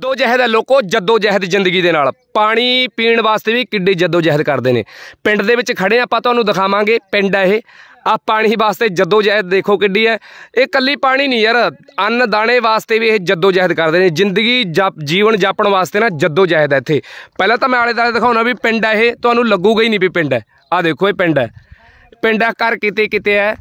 ਜੱਦੋ ਜਹਿਦ ਹੈ ਲੋਕੋ ਜੱਦੋ ਜਹਿਦ ਜ਼ਿੰਦਗੀ ਦੇ ਨਾਲ। ਪਾਣੀ ਪੀਣ ਵਾਸਤੇ ਵੀ ਕਿੱਡੀ ਜੱਦੋ ਜਹਿਦ ਕਰਦੇ ਨੇ। ਪਿੰਡ ਦੇ ਵਿੱਚ ਖੜੇ ਆਪਾਂ ਤੁਹਾਨੂੰ ਦਿਖਾਵਾਂਗੇ ਪਿੰਡ ਹੈ ਇਹ। ਆ ਪਾਣੀ ਵਾਸਤੇ ਜੱਦੋ ਜਹਿਦ ਦੇਖੋ ਕਿੱਡੀ ਹੈ। ਇਹ ਕੱਲੀ ਪਾਣੀ ਨਹੀਂ ਯਾਰ, ਅੰਨ ਦਾਣੇ ਵਾਸਤੇ ਵੀ ਇਹ ਜੱਦੋ ਜਹਿਦ ਕਰਦੇ ਨੇ। ਜ਼ਿੰਦਗੀ ਜਪ, ਜੀਵਨ ਜਾਪਣ ਵਾਸਤੇ ਨਾ ਜੱਦੋ ਜਹਿਦ ਹੈ ਇੱਥੇ। ਪਹਿਲਾਂ ਤਾਂ ਮੈਂ ਆਲੇ ਦਾਲੇ ਦਿਖਾਉਣਾ ਵੀ ਪਿੰਡ ਹੈ ਇਹ, ਤੁਹਾਨੂੰ ਲੱਗੂਗਾ ਹੀ ਨਹੀਂ ਵੀ ਪਿੰਡ ਹੈ। ਆ ਦੇਖੋ ਇਹ ਪਿੰਡ ਹੈ। ਪਿੰਡ ਆ ਘਰ ਕਿਤੇ ਕਿਤੇ ਹੈ।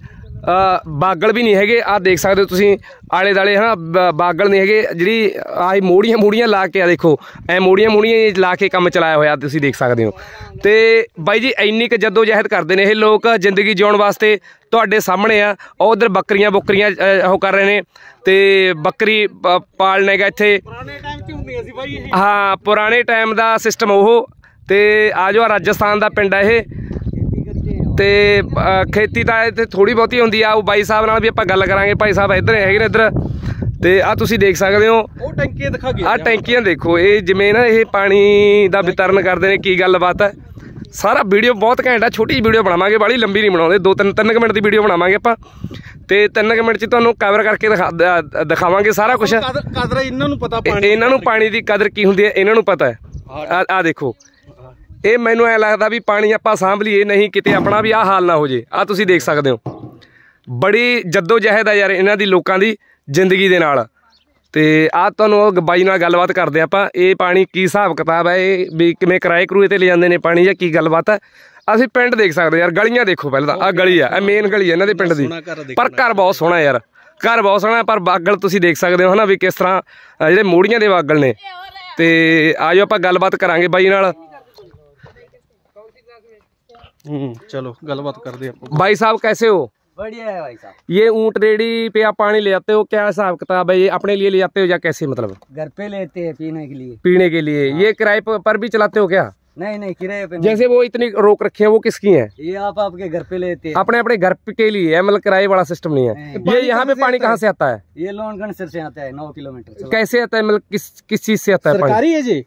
ਬਾਗਲ ਵੀ ਨਹੀਂ ਹੈਗੇ। ਆ ਦੇਖ ਸਕਦੇ ਹੋ ਤੁਸੀਂ ਆਲੇ ਦਾਲੇ ਹਨਾ ਬਾਗਲ ਨਹੀਂ ਹੈਗੇ। ਜਿਹੜੀ ਆਹ ਮੋੜੀਆਂ ਮੋੜੀਆਂ ਲਾ ਕੇ ਆ ਦੇਖੋ। ਐ ਮੋੜੀਆਂ ਮੋੜੀਆਂ ਲਾ ਕੇ ਕੰਮ ਚਲਾਇਆ ਹੋਇਆ ਤੁਸੀਂ ਦੇਖ ਸਕਦੇ ਹੋ। ਤੇ ਬਾਈ ਜੀ ਇੰਨੀ ਕੁ ਜੱਦੋ ਜਹਿਦ ਕਰਦੇ ਨੇ ਇਹ ਲੋਕ ਜ਼ਿੰਦਗੀ ਜਿਉਣ ਵਾਸਤੇ ਤੁਹਾਡੇ ਸਾਹਮਣੇ ਆ। ਉਹ ਉਧਰ ਬੱਕਰੀਆਂ ਬੁੱਕਰੀਆਂ ਉਹ ਕਰ ਰਹੇ ਨੇ। ਤੇ ਬੱਕਰੀ ਪ- ਪਾਲਣੇ ਗਾ ਇੱਥੇ। ਪੁਰਾਣੇ ਟਾਈਮ 'ਚ ਹੁੰਦੀਆਂ ਸੀ ਬਾਈ ਇਹ। ਹਾਂ ਪੁਰਾਣੇ ਟਾਈਮ ਦਾ ਸਿਸਟਮ ਉਹ। ਤੇ ਆ ਜੋ ਰਾਜਸਥਾਨ ਦਾ ਪਿੰਡ ਆ ਇਹ। ਤੇ ਖੇਤੀ ਤਾਂ ਇੱਥੇ ਥੋੜੀ ਬਹੁਤੀ ਹੁੰਦੀ ਆ। ਉਹ ਬਾਈ ਸਾਹਿਬ ਨਾਲ ਵੀ ਆਪਾਂ ਗੱਲ ਕਰਾਂਗੇ। ਭਾਈ ਸਾਹਿਬ ਇੱਧਰ ਹੈਗੇ ਨੇ ਇੱਧਰ। ਤੇ ਆ ਤੁਸੀਂ ਦੇਖ ਸਕਦੇ ਹੋ। ਉਹ ਟੈਂਕੀਆਂ ਦਿਖਾ ਗਿਆ ਆ। ਟੈਂਕੀਆਂ ਦੇਖੋ ਇਹ ਜਿਵੇਂ ਨਾ ਇਹ ਪਾਣੀ ਦਾ ਵਿਤਰਨ ਕਰਦੇ ਨੇ ਕੀ ਗੱਲਬਾਤ ਹੈ। ਸਾਰਾ ਵੀਡੀਓ ਬਹੁਤ ਘੈਂਟ ਆ ਛੋਟੀ ਜਿਹੀ ਵੀਡੀਓ ਬਣਾਵਾਂਗੇ ਬਾਲੀ ਲੰਬੀ ਨਹੀਂ ਬਣਾਉਂਦੇ। ਦੋ ਤਿੰਨ ਤਿੰਨ ਮਿੰਟ ਦੀ ਵੀਡੀਓ ਬਣਾਵਾਂਗੇ ਆਪਾਂ। ਤੇ ਤਿੰਨ ਕੁ ਮਿੰਟ ਚ ਤੁਹਾਨੂੰ ਕਵਰ ਕਰਕੇ ਦਿਖਾਵਾਂਗੇ ਸਾਰਾ ਕੁਝ ਕਦਰ ਇਹਨਾਂ ਨੂੰ ਪਤਾ ਪਾਣੀ ਇਹਨਾਂ ਨੂੰ ਪਾਣੀ ਦੀ ਕਦਰ ਕੀ ਹੁੰਦੀ ਹੈ ਇਹਨਾਂ ਨੂੰ ਪਤਾ ਹੈ। ਆ ਆ ਦੇਖੋ। ਇਹ ਮੈਨੂੰ ਐ ਲੱਗਦਾ ਵੀ ਪਾਣੀ ਆਪਾਂ ਸਾਂਭ ਲਈਏ ਨਹੀਂ ਕਿਤੇ ਆਪਣਾ ਵੀ ਆਹ ਹਾਲ ਨਾ ਹੋ ਜੇ। ਆ ਤੁਸੀਂ ਦੇਖ ਸਕਦੇ ਹੋ। ਬੜੀ ਜੱਦੋ ਜਹਿਦ ਆ ਯਾਰ ਇਹਨਾਂ ਦੀ ਲੋਕਾਂ ਦੀ ਜ਼ਿੰਦਗੀ ਦੇ ਨਾਲ। ਤੇ ਆ ਤੁਹਾਨੂੰ ਉਹ ਬਾਈ ਨਾਲ ਗੱਲਬਾਤ ਕਰਦੇ ਆਪਾਂ। ਇਹ ਪਾਣੀ ਕੀ ਹਿਸਾਬ ਕਿਤਾਬ ਹੈ? ਇਹ ਵੀ ਕਿਵੇਂ ਕਿਰਾਏ ਕਰੂਏ ਤੇ ਲੈ ਜਾਂਦੇ ਨੇ ਪਾਣੀ ਜਾਂ ਕੀ ਗੱਲਬਾਤ ਹੈ? ਅਸੀਂ ਪਿੰਡ ਦੇਖ ਸਕਦੇ ਯਾਰ ਗਲੀਆਂ ਦੇਖੋ ਪਹਿਲਾਂ ਤਾਂ। ਆ ਗਲੀ ਆ ਇਹ ਮੇਨ ਗਲੀ ਹੈ ਇਹਨਾਂ ਦੇ ਪਿੰਡ ਦੀ। ਪਰ ਘਰ ਬਹੁਤ ਸੋਹਣਾ ਯਾਰ। ਘਰ ਬਹੁਤ ਸੋਹਣਾ ਪਰ ਬਾਗਲ ਤੁਸੀਂ ਦੇਖ ਸਕਦੇ ਹੋ ਹਨਾ ਵੀ ਕਿਸ ਤਰ੍ਹਾਂ ਜਿਹੜੇ ਮੋੜੀਆਂ ਦੇ ਬਾਗਲ ਨੇ। ਤੇ ਆਜੋ ਆਪਾਂ ਗੱਲਬਾਤ ਕਰਾਂਗੇ ਬਾਈ ਨਾਲ। हम्म, चलो गलबात कर दे भाई साहब कैसे हो? बढ़िया है भाई साहब। ये ऊँट रेडी पे आप पानी ले जाते हो? क्या हिसाब किताब है? ये अपने लिए ले जाते हो या कैसे मतलब? घर पे लेते हैं पीने के लिए। पीने के लिए। ये हाँ। किराए पर भी चलाते हो क्या? नहीं नहीं किराए पे जैसे वो इतनी रोक रखी है वो किसकी है? ये आप आपके घर पे लेते हैं। अपने अपने घर के लिए है मतलब किराए वाला सिस्टम नहीं है। नहीं। ये यहाँ पे पानी कहाँ से आता है? ये लोनगढ़ से आता है नौ किलोमीटर कैसे आता है? मतलब किस किस चीज़ से आता है सरकारी है जी?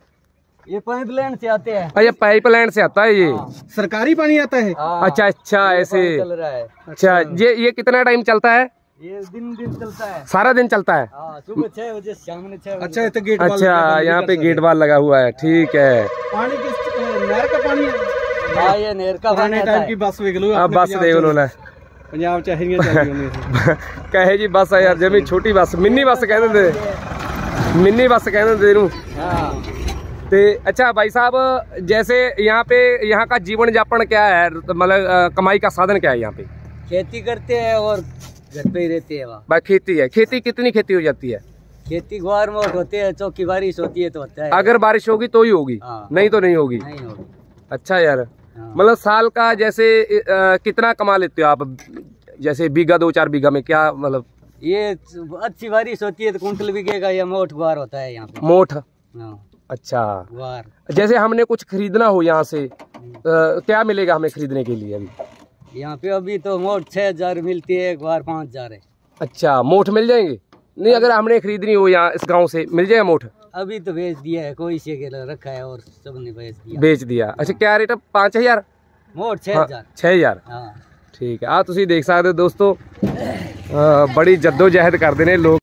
ये पाइप लाइन से आते हैं। अच्छा पाइप लाइन से आता है ये। हाँ। सरकारी पानी आता है? हाँ। अच्छा अच्छा ऐसे। चल रहा है। अच्छा हम्म। ये ये कितना टाइम चलता है? ये दिन दिन चलता है। सारा दिन चलता है? सुबह बजे शाम अच्छा तो गेट अच्छा यहाँ पे गेट वाल लगा हुआ है ठीक है। पानी किस नहर का पानी ये नहर का टाइम की बस देख लो बस देख लो ना पंजाब कहे जी बस है यार जमी छोटी बस मिनी बस कहते थे। मिनी बस कहते थे तो अच्छा भाई साहब जैसे यहाँ पे यहाँ का जीवन यापन क्या है? मतलब कमाई का साधन क्या है यहाँ पे? खेती करते हैं और घर पे ही रहते हैं वहाँ। खेती है। खेती कितनी खेती हो जाती है? खेती गुआर मोट होते हैं चौकी बारिश होती है तो होता है। अगर बारिश होगी तो ही होगी? हाँ। नहीं तो नहीं होगी? हो। अच्छा यार। हाँ। मतलब साल का जैसे आ, कितना कमा लेते हो आप? जैसे बीघा दो चार बीघा में क्या मतलब? ये अच्छी बारिश होती है तो कुंटल बीघे या मोठ गुआर होता है यहाँ मोठ? हाँ। अच्छा। ग्वार। जैसे हमने कुछ खरीदना हो यहाँ से हम्म। आ, क्या मिलेगा हमें खरीदने के लिए अभी? यहाँ पे अभी तो मोट छह हज़ार मिलती है एक बार पाँच हज़ार है। अच्छा मोट मिल जाएँगे? नहीं अगर हमने खरीदनी हो यहाँ इस गाँव से मिल जाएगा मोट अभी तो बेच दिया है कोई से रखा है और सबने बेच दिया। बेच दिया। अच्छा हाँ। क्या रेट है? पाँच हज़ार? मोट छह हाँ, हज़ार। छह हज़ार। हाँ। ठीक है आ तुम तो देख सकते हो दोस्तों। बड़ी जद्दोजहद करते हैं लोग।